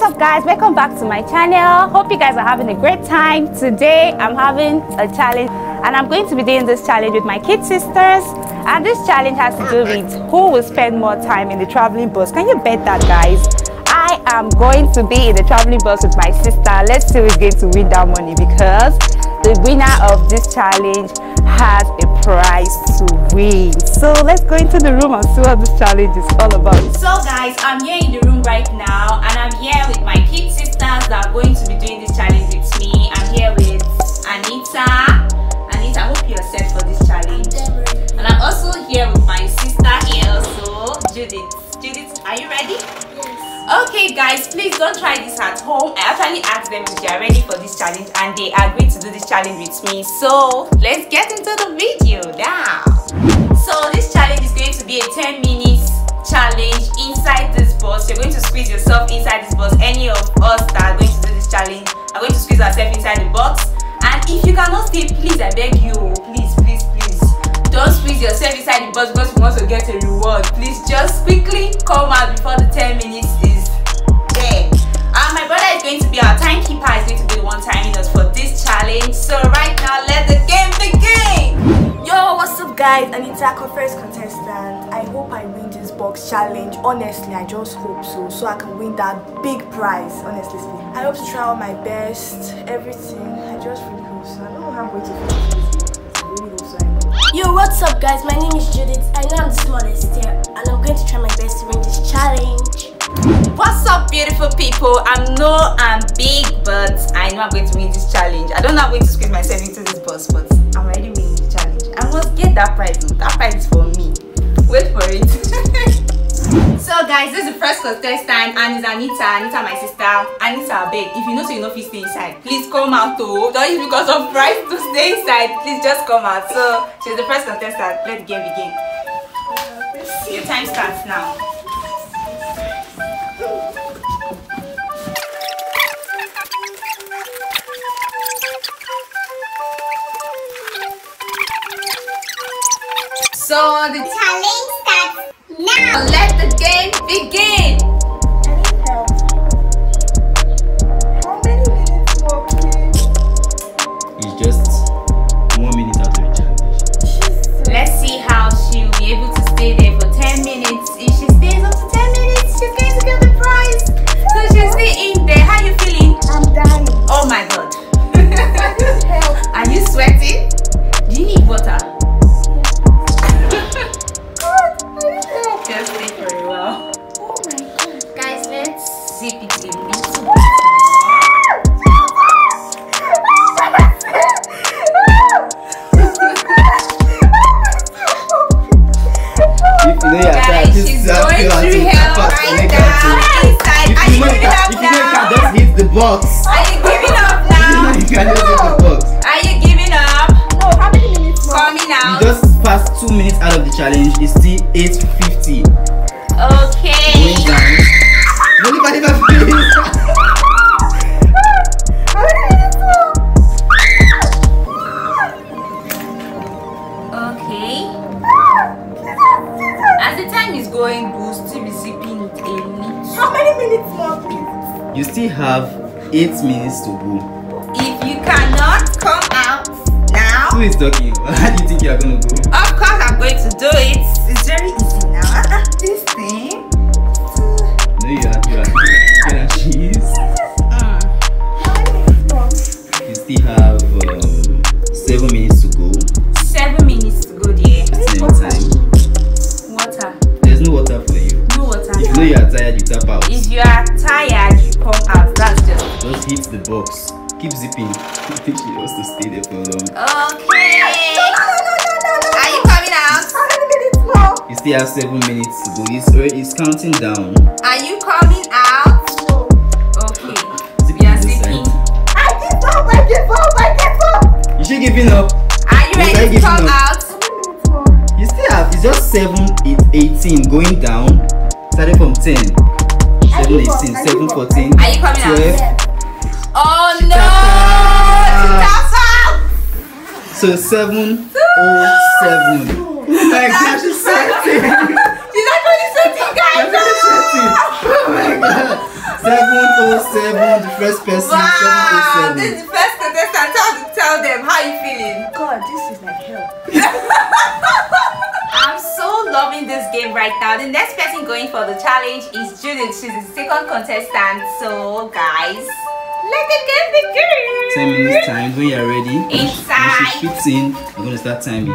What's up guys, welcome back to my channel. Hope you guys are having a great time. Today I'm having a challenge and I'm going to be doing this challenge with my kid sisters. And this challenge has to do with who will spend more time in the traveling bus. Can you bet that guys? I am going to be in the traveling bus with my sister. Let's see who's going to win that money because the winner of this challenge has a prize to win. So let's go into the room and see what this challenge is all about. So guys, I'm here in the room right now and I'm here with my kid sisters that are going to be doing this challenge with me. I'm here with Anita. Don't try this at home. I actually asked them if they are ready for this challenge and they agreed to do this challenge with me. So let's get into the video now. So this challenge is going to be a 10 minutes challenge inside this bus. You're going to squeeze yourself inside this bus. Any of us that are going to do this challenge are going to squeeze ourselves inside the box. And if you cannot stay, please I beg you, please, please, please. Don't squeeze yourself inside the bus because you want to get a reward. Please just quickly come out before the 10 minutes is there. Uh, my brother is going to be our timekeeper, is going to be the one timing us for this challenge. So right now, let the game begin. Yo, what's up guys? Anita, first contestant. I hope I win this box challenge. Honestly, I just hope so. So I can win that big prize, honestly speaking. I hope to try all my best, everything. I just really hope so. I don't know how I'm going to finish this. I really hope so. I know. Yo, what's up, guys? My name is Judith. I know I'm the smallest here, and I'm going to try my best to win this challenge. What's up, beautiful people? I know I'm big, but I know I'm going to win this challenge. I don't know I'm going to squeeze myself into this bus, but I'm already winning the challenge. I must get that prize. That prize is for me. Wait for it. so, guys, this is the first contestant, and it's Anita. Anita, my sister. Anita, beg. If you know so you know if you stay inside, please come out. Oh, don't use because of price to stay inside. Please just come out. So, she's the first contestant. Let the game begin. Your time starts now. So the Challenge starts now. let the game begin. Tired, Guys, just she's going feel through hell right now. Inside. Are you you know you giving can, up if you know you can now? just hit the box. Are you giving up now? you can just hit the box. Are you giving up? No, how many minutes more? Coming You just passed two minutes out of the challenge. It's still 8:50. Okay. Going down. still be zipping it a little. How many minutes more, please? You still have eight minutes to go. If you cannot come out now, Who is talking? How do you think you are gonna go? of course I'm going to do it. It's very easy now. This thing. No, you are. You are. Know you are tired, you tap out. If you are tired, you come out. That's just Just hit the box. Keep zipping. I think she wants to stay there for long. okay. No, no, no, no, no, no. Are you coming out? How many minutes more? You still have seven minutes to go. It's it's counting down. Are you coming out? No. Okay. Zip We are zipping. I give up, I give up, I give up. You should giving up. Are you ready to give come up. out? You still have it's just seven, eight, 18 going down. Starting from 10. 7, I give up, 18, I 7, give up. 14, Are you coming out? 12. Yes. Oh no! Out! So 7, 0, 7. my gosh, she's sweating. She's actually sweating, guys. Oh my god. 707, the first person. Wow, 707. Loving this game right now. The next person going for the challenge is Judith. She's the second contestant. So, guys, let the game begin. 10 minutes time when you're ready. Inside. When she in, we're gonna start timing.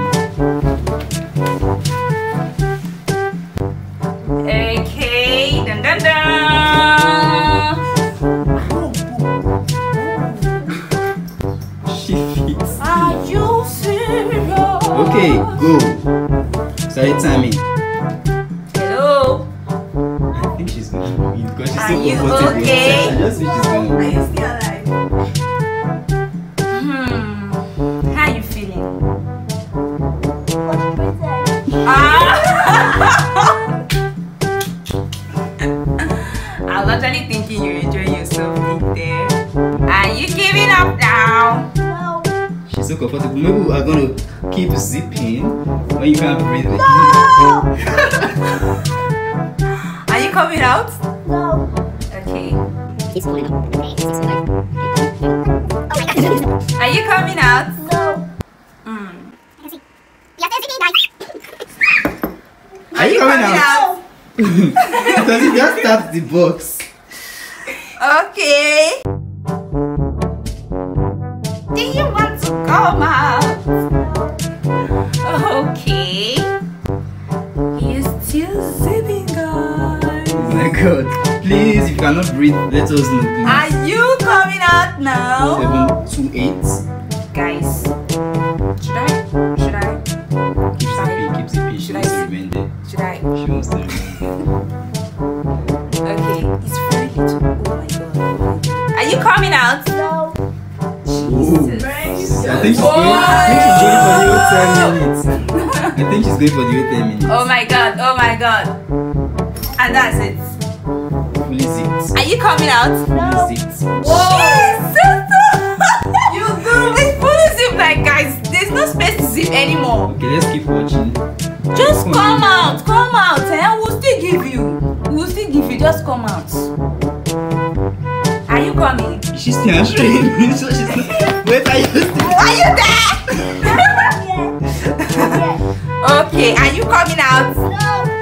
Okay, dun dun dun. She fits. Are you serious? Okay, go. Timing. Hello. I think she's win because she's Are so you comfortable. okay? I just wish she's Are you still alive? Hmm. How you feeling? Ah. I was actually thinking you're enjoying yourself in there. Are you giving up now? No. She's so comfortable. Maybe we are gonna keep zipping when you can't breathe. No! Are you coming out? No. Okay. Keeps going up. Okay, keeps going. Oh my god. Are you coming out? No. Hmm. Yes, there's the guys. Are you coming out? because you just tapped the box. Okay. Do you want to come out? God. Please, if you cannot breathe, let us know. Please. Are you coming out now? Seven, two, eight. Guys, should I? Should I? Keep zipping. She Should I- to remain there. Should I? She wants to. Okay, it's very little. Oh my god. Are you coming out? No. Ooh. Jesus. I think she's oh! going. I think she's going for the ten minutes. I think she's going for the ten minutes. Oh my god, oh my god. And that's it. Fully zipped. Are you coming out? No. Fully zipped. Jesus! you do It's fully zip like guys. There's no space to zip anymore. Okay, let's keep watching. Just come out, come out, eh? We'll still give you. We'll still give you. Just come out. Are you coming? She's still answering. so she's not. Wait, are you still? Are you there? Yes. okay, are you coming out? No.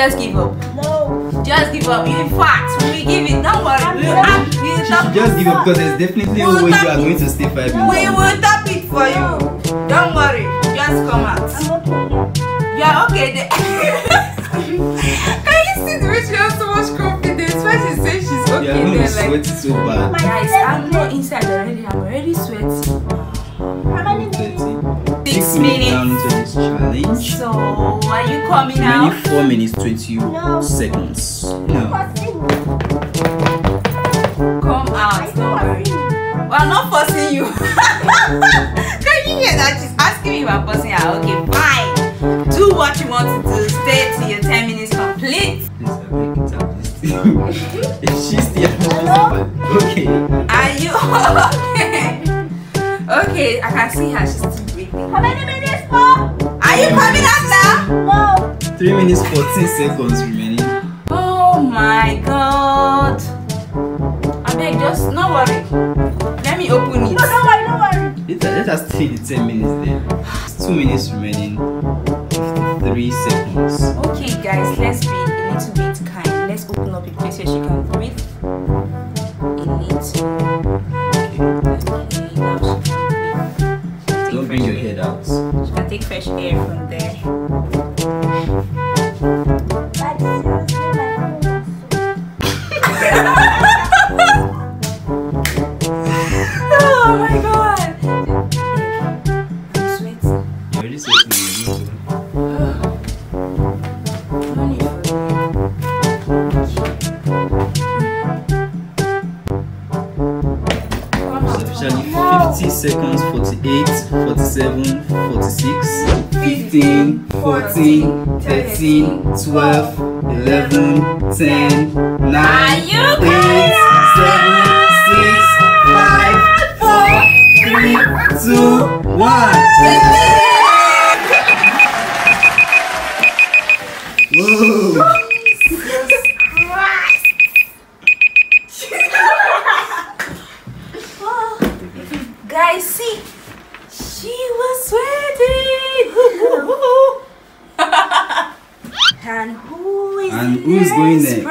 Just give up. No. Just give up. In fact, we give it. Don't worry. We'll add, we'll She should just give up because there's definitely no way you are going to stay five minutes. we will top it for you. Don't worry. Just come out. I'm okay. You're okay there. Can you see the way she has so much confidence when she says she's You are okay going to there? Like, it so bad. guys, I'm not inside already. I'm already sweating. How many minutes? 30. Six Six minutes down minutes. into this challenge. So, are you coming Remaining out? 4 minutes 20 No. seconds. No. Forcing. Come out. Don't. Well, I'm not forcing you. Can you hear that? She's asking me if I'm forcing her. Okay, fine. Do what you want to do. Stay till your 10 minutes complete. Please, I beg you, tap this she's still Okay. Are you okay? Okay, I can see her. She's still breathing. How many minutes more? Are you coming out now? No. 3 minutes 14 seconds remaining. Oh my god. I beg, just no worry. Let me open it. No, don't worry, don't worry. Let, let us stay the 10 minutes there. It's 2 minutes remaining. 3 seconds. Okay, guys, let's be a little bit kind. Let's open up a place where she can breathe. A little. Okay, now she can breathe. Don't bring your head out. Take fresh air from there. seven forty six fifteen fourteen thirteen twelve eleven ten nine eight seven six five four three two one. Who's going next?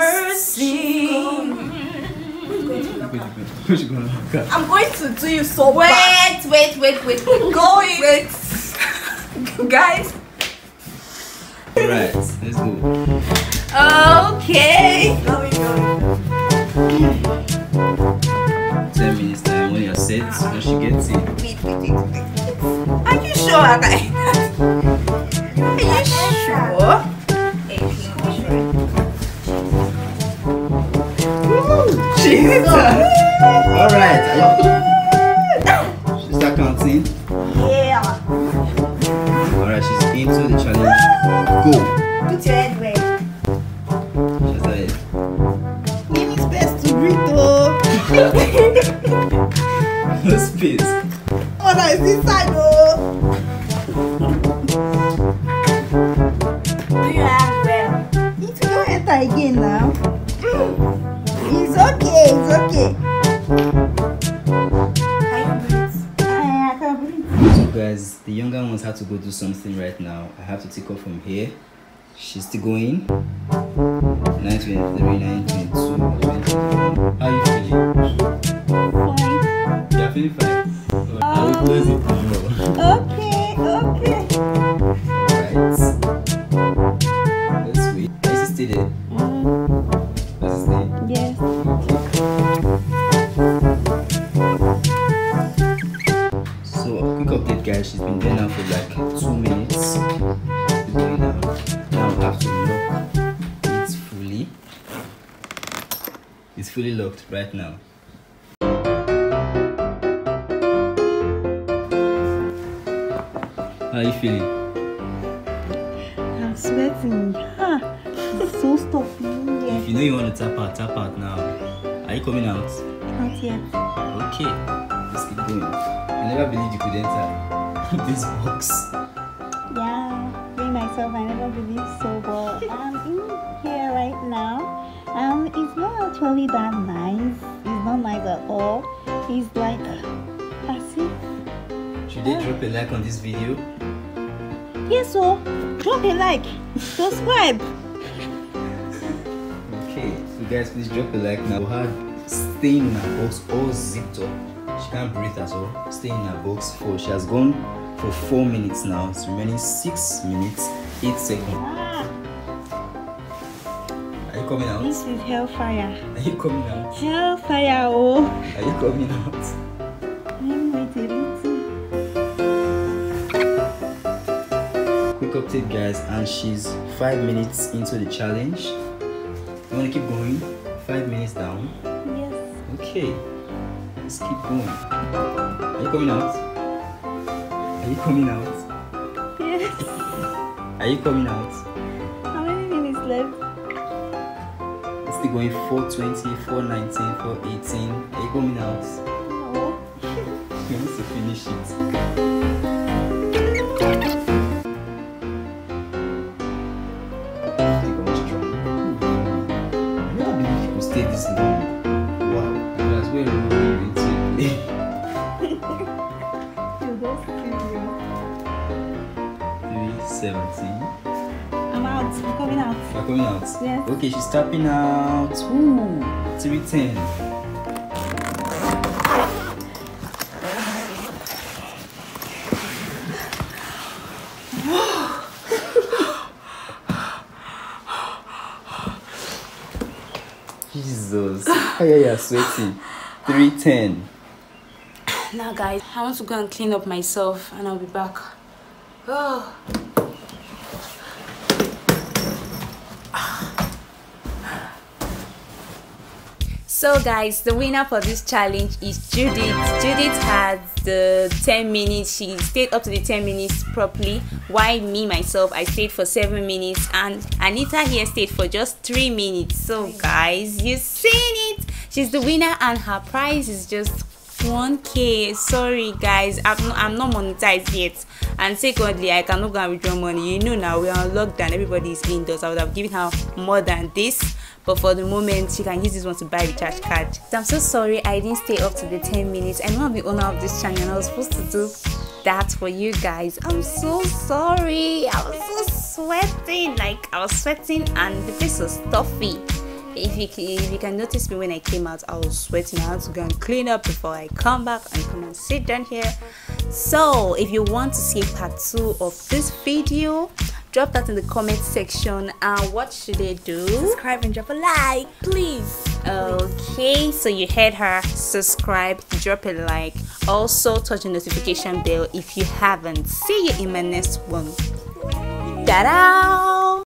I'm going to do you so Wait, bad. wait, wait, wait, wait. Going. Wait. Guys. Alright, let's go. Okay. Going, going. 10 minutes time when you're set, when she gets in. Wait, wait, wait, wait. Are you sure, guys? Alright, she start counting. Yeah. Alright, she's into the challenge. Go. Do something right now. I have to take off from here. She's still going. 923, 922, 21. Right now. How are you feeling? I'm sweating. Ah, it's so stuffy If you know you want to tap out, tap out now. Are you coming out? Not yet. Okay, let's keep going. I never believed you could enter this box. Yeah, being myself, I never believed so, but I'm in here right now. Um, it's not actually that nice. It's not nice at all. It's like passive. Should they drop a like on this video? Yes, so drop a like, subscribe. Okay, so guys, please drop a like now. Her staying in her box all zipped up. She can't breathe at all. Staying in her box for she has gone for four minutes now. It's remaining six minutes, eight seconds. Coming out? this is hellfire. Are you coming out? Hellfire, oh. Are you coming out? Let me wait. Quick update, guys, and she's five minutes into the challenge. You want to keep going? Five minutes down. Yes. Okay, let's keep going. Are you coming out? Are you coming out? Yes. Are you coming out? Still going 420, 419, 418. Are you coming out? No. He wants to finish it. You're coming out? Yes. Okay, she's tapping out. Ooh, 310. Jesus. Oh, yeah, yeah, sweating. 310. Now, guys, I want to go and clean up myself, and I'll be back. Oh. So guys, the winner for this challenge is Judith. Judith had the 10 minutes. She stayed up to the 10 minutes properly. Why me myself, I stayed for 7 minutes and Anita here stayed for just 3 minutes. So guys, you seen it. She's the winner and her prize is just 1k. Sorry guys, I'm not, I'm not monetized yet. And secondly, I cannot go and withdraw money. You know now we are on lockdown. Everybody is indoors. I would have given her more than this but for the moment she can use this one to buy recharge card. So i'm so sorry i didn't stay up to the 10 minutes. I'm the owner of this channel. And i was supposed to do that for you guys. I'm so sorry. I was so sweating like I was sweating and the place was stuffy. If you, if you can notice me when I came out I was sweating. I had to go and clean up before I come back and come and sit down here. So if you want to see part 2 of this video drop that in the comment section and what should they do Subscribe and drop a like, please. Okay, so you heard her. Subscribe, drop a like. Also, touch the notification bell if you haven't. See you in my next one. Ta-da!